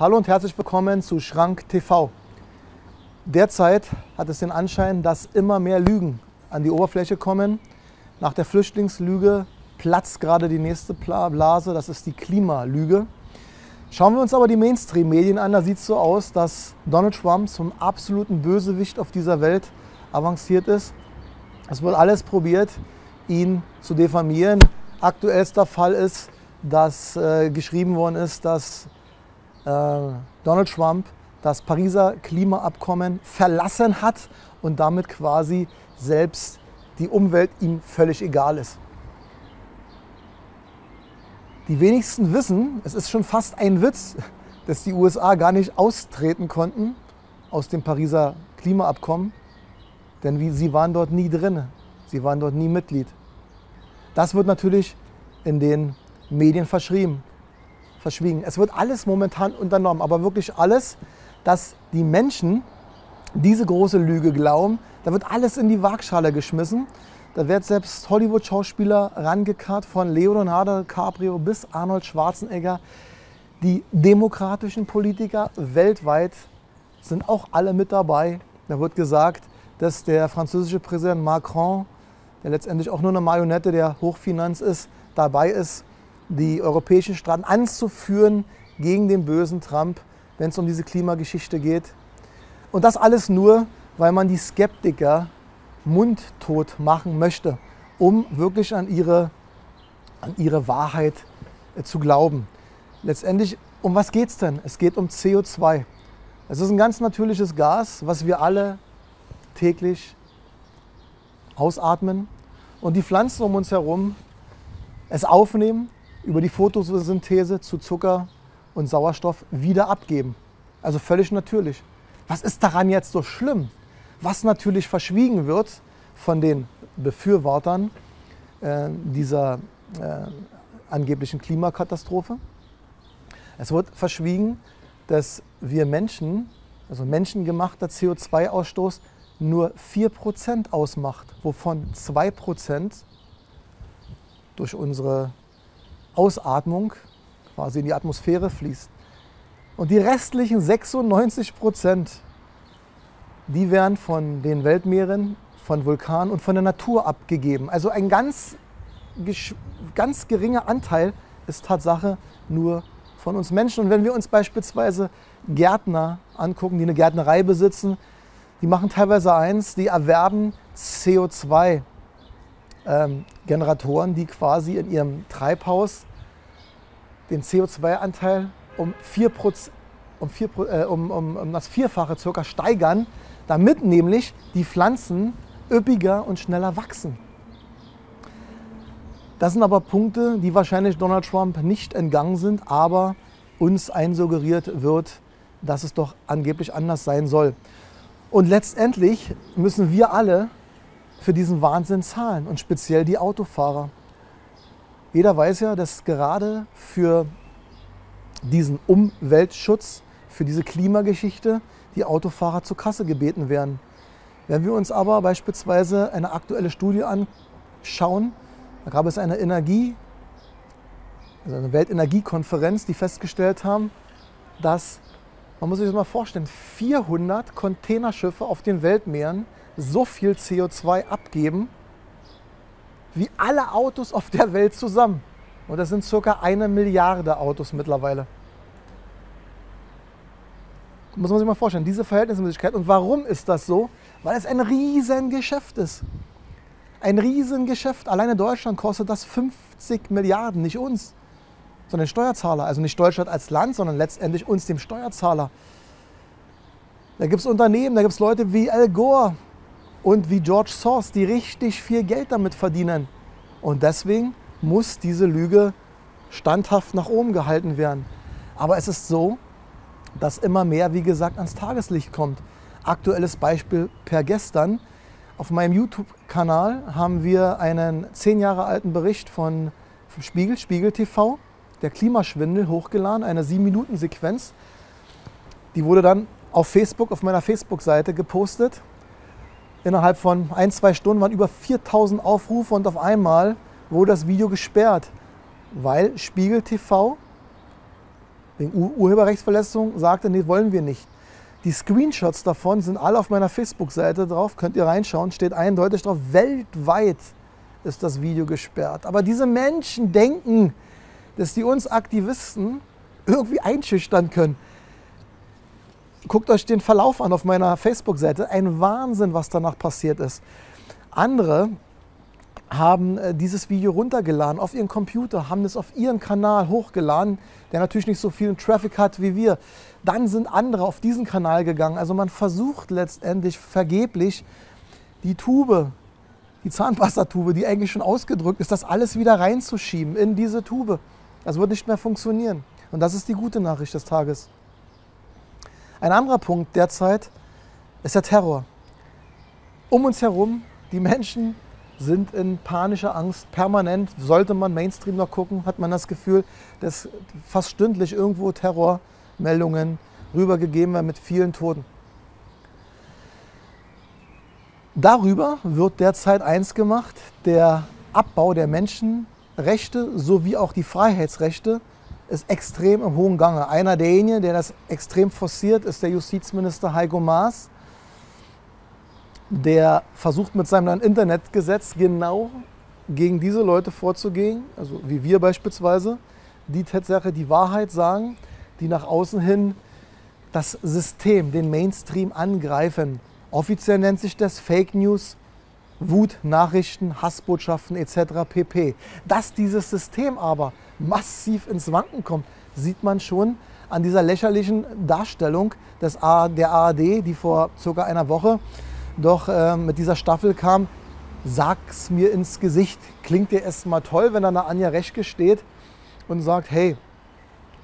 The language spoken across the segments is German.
Hallo und herzlich willkommen zu Schrank TV. Derzeit hat es den Anschein, dass immer mehr Lügen an die Oberfläche kommen. Nach der Flüchtlingslüge platzt gerade die nächste Blase, das ist die Klimalüge. Schauen wir uns aber die Mainstream-Medien an, da sieht es so aus, dass Donald Trump zum absoluten Bösewicht auf dieser Welt avanciert ist. Es wird alles probiert, ihn zu diffamieren. Aktuellster Fall ist, dass äh, geschrieben worden ist, dass Donald Trump das Pariser Klimaabkommen verlassen hat und damit quasi selbst die Umwelt ihm völlig egal ist. Die wenigsten wissen, es ist schon fast ein Witz, dass die USA gar nicht austreten konnten aus dem Pariser Klimaabkommen, denn sie waren dort nie drin, sie waren dort nie Mitglied. Das wird natürlich in den Medien verschrieben, verschwiegen. Es wird alles momentan unternommen, aber wirklich alles, dass die Menschen diese große Lüge glauben. Da wird alles in die Waagschale geschmissen. Da wird selbst Hollywood-Schauspieler rangekarrt, von Leonardo DiCaprio bis Arnold Schwarzenegger. Die demokratischen Politiker weltweit sind auch alle mit dabei. Da wird gesagt, dass der französische Präsident Macron, der letztendlich auch nur eine Marionette der Hochfinanz ist, dabei ist, die europäischen Staaten anzuführen gegen den bösen Trump, wenn es um diese Klimageschichte geht. Und das alles nur, weil man die Skeptiker mundtot machen möchte, um wirklich an ihre, an ihre Wahrheit äh, zu glauben. Letztendlich, um was geht es denn? Es geht um CO2. Es ist ein ganz natürliches Gas, was wir alle täglich ausatmen und die Pflanzen um uns herum es aufnehmen, über die Photosynthese zu Zucker und Sauerstoff wieder abgeben. Also völlig natürlich. Was ist daran jetzt so schlimm? Was natürlich verschwiegen wird von den Befürwortern äh, dieser äh, angeblichen Klimakatastrophe. Es wird verschwiegen, dass wir Menschen, also menschengemachter CO2-Ausstoß, nur 4% ausmacht, wovon 2% durch unsere Ausatmung quasi in die Atmosphäre fließt. Und die restlichen 96 die werden von den Weltmeeren, von Vulkanen und von der Natur abgegeben. Also ein ganz, ganz geringer Anteil ist Tatsache nur von uns Menschen. Und wenn wir uns beispielsweise Gärtner angucken, die eine Gärtnerei besitzen, die machen teilweise eins, die erwerben CO2-Generatoren, ähm, die quasi in ihrem Treibhaus den CO2-Anteil um, 4 um, 4, äh, um, um, um das Vierfache circa steigern, damit nämlich die Pflanzen üppiger und schneller wachsen. Das sind aber Punkte, die wahrscheinlich Donald Trump nicht entgangen sind, aber uns einsuggeriert wird, dass es doch angeblich anders sein soll. Und letztendlich müssen wir alle für diesen Wahnsinn zahlen und speziell die Autofahrer. Jeder weiß ja, dass gerade für diesen Umweltschutz, für diese Klimageschichte die Autofahrer zur Kasse gebeten werden. Wenn wir uns aber beispielsweise eine aktuelle Studie anschauen, da gab es eine Energie, also eine Weltenergiekonferenz, die festgestellt haben, dass man muss sich das mal vorstellen, 400 Containerschiffe auf den Weltmeeren so viel CO2 abgeben, wie alle Autos auf der Welt zusammen. Und das sind circa eine Milliarde Autos mittlerweile. Muss man sich mal vorstellen, diese Verhältnismäßigkeit. Und warum ist das so? Weil es ein Riesengeschäft ist. Ein Riesengeschäft. Alleine Deutschland kostet das 50 Milliarden, nicht uns sondern den Steuerzahler. Also nicht Deutschland als Land, sondern letztendlich uns, dem Steuerzahler. Da gibt es Unternehmen, da gibt es Leute wie Al Gore und wie George Soros, die richtig viel Geld damit verdienen. Und deswegen muss diese Lüge standhaft nach oben gehalten werden. Aber es ist so, dass immer mehr, wie gesagt, ans Tageslicht kommt. Aktuelles Beispiel per gestern. Auf meinem YouTube-Kanal haben wir einen zehn Jahre alten Bericht von, vom Spiegel, Spiegel TV der Klimaschwindel hochgeladen, eine 7-Minuten-Sequenz. Die wurde dann auf Facebook, auf meiner Facebook-Seite gepostet. Innerhalb von ein, zwei Stunden waren über 4000 Aufrufe und auf einmal wurde das Video gesperrt, weil Spiegel TV wegen Ur Urheberrechtsverletzung sagte, nee, wollen wir nicht. Die Screenshots davon sind alle auf meiner Facebook-Seite drauf, könnt ihr reinschauen, steht eindeutig drauf, weltweit ist das Video gesperrt. Aber diese Menschen denken, dass die uns Aktivisten irgendwie einschüchtern können. Guckt euch den Verlauf an auf meiner Facebook-Seite. Ein Wahnsinn, was danach passiert ist. Andere haben äh, dieses Video runtergeladen auf ihren Computer, haben es auf ihren Kanal hochgeladen, der natürlich nicht so viel Traffic hat wie wir. Dann sind andere auf diesen Kanal gegangen. Also man versucht letztendlich vergeblich die Tube, die Zahnpastatube, die eigentlich schon ausgedrückt ist, das alles wieder reinzuschieben in diese Tube. Das wird nicht mehr funktionieren. Und das ist die gute Nachricht des Tages. Ein anderer Punkt derzeit ist der Terror. Um uns herum, die Menschen sind in panischer Angst permanent. Sollte man Mainstream noch gucken, hat man das Gefühl, dass fast stündlich irgendwo Terrormeldungen rübergegeben werden mit vielen Toten. Darüber wird derzeit eins gemacht, der Abbau der Menschenrechte sowie auch die Freiheitsrechte ist extrem im hohen Gange. Einer derjenigen, der das extrem forciert, ist der Justizminister Heiko Maas. Der versucht mit seinem neuen Internetgesetz genau gegen diese Leute vorzugehen, also wie wir beispielsweise, die Tatsache die Wahrheit sagen, die nach außen hin das System, den Mainstream angreifen. Offiziell nennt sich das Fake News, Wut, Nachrichten, Hassbotschaften etc. pp. Dass dieses System aber massiv ins Wanken kommt, sieht man schon an dieser lächerlichen Darstellung des der ARD, die vor circa einer Woche doch äh, mit dieser Staffel kam. Sag's mir ins Gesicht. Klingt dir erstmal toll, wenn da eine Anja Reschke steht und sagt, hey,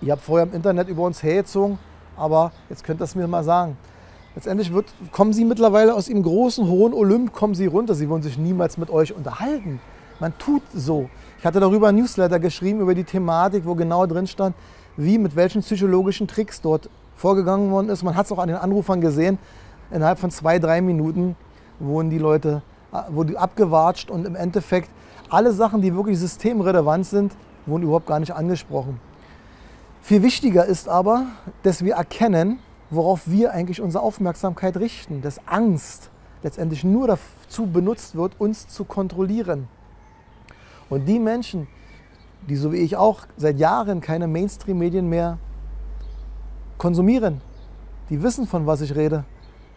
ihr habt vorher im Internet über uns hergezogen, aber jetzt könnt ihr es mir mal sagen. Letztendlich wird, kommen sie mittlerweile aus ihrem großen, hohen Olymp, kommen sie runter. Sie wollen sich niemals mit euch unterhalten. Man tut so. Ich hatte darüber ein Newsletter geschrieben, über die Thematik, wo genau drin stand, wie, mit welchen psychologischen Tricks dort vorgegangen worden ist. Man hat es auch an den Anrufern gesehen. Innerhalb von zwei, drei Minuten wurden die Leute äh, wurden abgewatscht und im Endeffekt alle Sachen, die wirklich systemrelevant sind, wurden überhaupt gar nicht angesprochen. Viel wichtiger ist aber, dass wir erkennen, worauf wir eigentlich unsere Aufmerksamkeit richten, dass Angst letztendlich nur dazu benutzt wird, uns zu kontrollieren. Und die Menschen, die so wie ich auch seit Jahren keine Mainstream-Medien mehr konsumieren, die wissen, von was ich rede.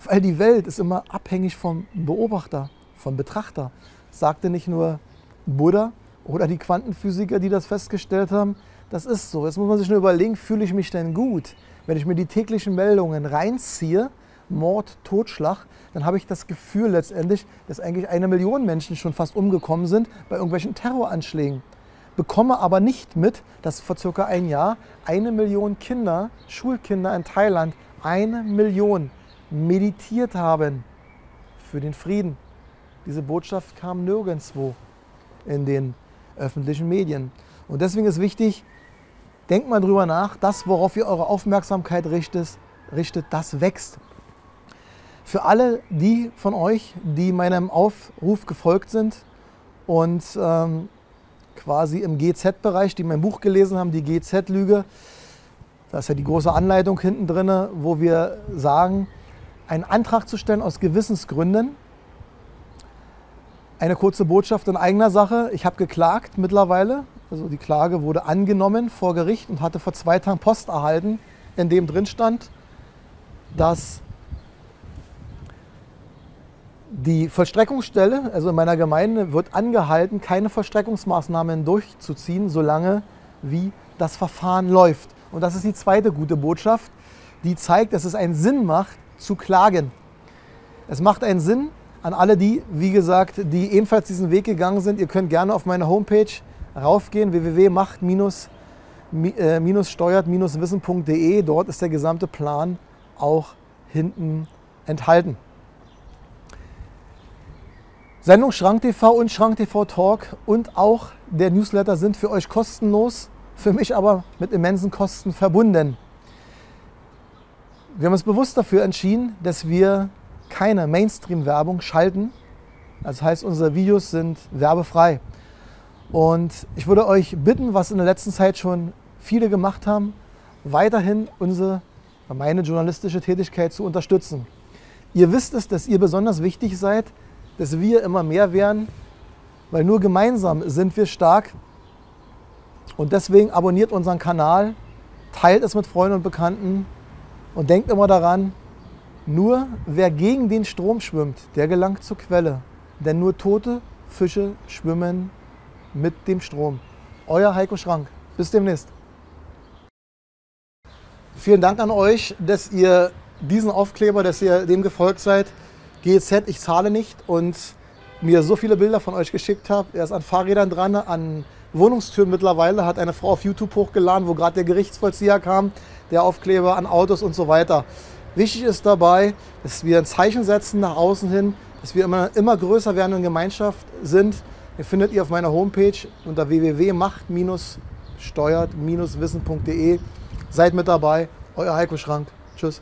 Weil die Welt ist immer abhängig vom Beobachter, vom Betrachter. sagte nicht nur Buddha oder die Quantenphysiker, die das festgestellt haben. Das ist so. Jetzt muss man sich nur überlegen, fühle ich mich denn gut? Wenn ich mir die täglichen Meldungen reinziehe, Mord, Totschlag, dann habe ich das Gefühl letztendlich, dass eigentlich eine Million Menschen schon fast umgekommen sind bei irgendwelchen Terroranschlägen. Bekomme aber nicht mit, dass vor circa ein Jahr eine Million Kinder, Schulkinder in Thailand, eine Million meditiert haben für den Frieden. Diese Botschaft kam nirgendwo in den öffentlichen Medien. Und deswegen ist wichtig, denkt mal drüber nach, das, worauf ihr eure Aufmerksamkeit richtet, richtet das wächst. Für alle die von euch, die meinem Aufruf gefolgt sind und ähm, quasi im GZ-Bereich, die mein Buch gelesen haben, die GZ-Lüge, da ist ja die große Anleitung hinten drin, wo wir sagen, einen Antrag zu stellen aus Gewissensgründen. Eine kurze Botschaft in eigener Sache. Ich habe geklagt mittlerweile. Also die Klage wurde angenommen vor Gericht und hatte vor zwei Tagen Post erhalten, in dem drin stand, dass die Vollstreckungsstelle, also in meiner Gemeinde, wird angehalten, keine Vollstreckungsmaßnahmen durchzuziehen, solange wie das Verfahren läuft. Und das ist die zweite gute Botschaft, die zeigt, dass es einen Sinn macht, zu klagen. Es macht einen Sinn an alle die, wie gesagt, die ebenfalls diesen Weg gegangen sind. Ihr könnt gerne auf meine Homepage raufgehen, www.macht-steuert-wissen.de. Dort ist der gesamte Plan auch hinten enthalten. Sendung Schrank TV und Schrank TV Talk und auch der Newsletter sind für euch kostenlos, für mich aber mit immensen Kosten verbunden. Wir haben uns bewusst dafür entschieden, dass wir keine Mainstream-Werbung schalten. Das heißt, unsere Videos sind werbefrei. Und ich würde euch bitten, was in der letzten Zeit schon viele gemacht haben, weiterhin unsere, meine journalistische Tätigkeit zu unterstützen. Ihr wisst es, dass ihr besonders wichtig seid, dass wir immer mehr werden, weil nur gemeinsam sind wir stark. Und deswegen abonniert unseren Kanal, teilt es mit Freunden und Bekannten und denkt immer daran, nur wer gegen den Strom schwimmt, der gelangt zur Quelle. Denn nur tote Fische schwimmen mit dem Strom. Euer Heiko Schrank. Bis demnächst. Vielen Dank an euch, dass ihr diesen Aufkleber, dass ihr dem gefolgt seid. GZ, ich zahle nicht und mir so viele Bilder von euch geschickt habt. Er ist an Fahrrädern dran, an Wohnungstüren mittlerweile, hat eine Frau auf YouTube hochgeladen, wo gerade der Gerichtsvollzieher kam, der Aufkleber an Autos und so weiter. Wichtig ist dabei, dass wir ein Zeichen setzen nach außen hin, dass wir immer, immer größer werdende Gemeinschaft sind. Ihr findet ihr auf meiner Homepage unter www.macht-steuert-wissen.de. Seid mit dabei. Euer Heiko Schrank. Tschüss.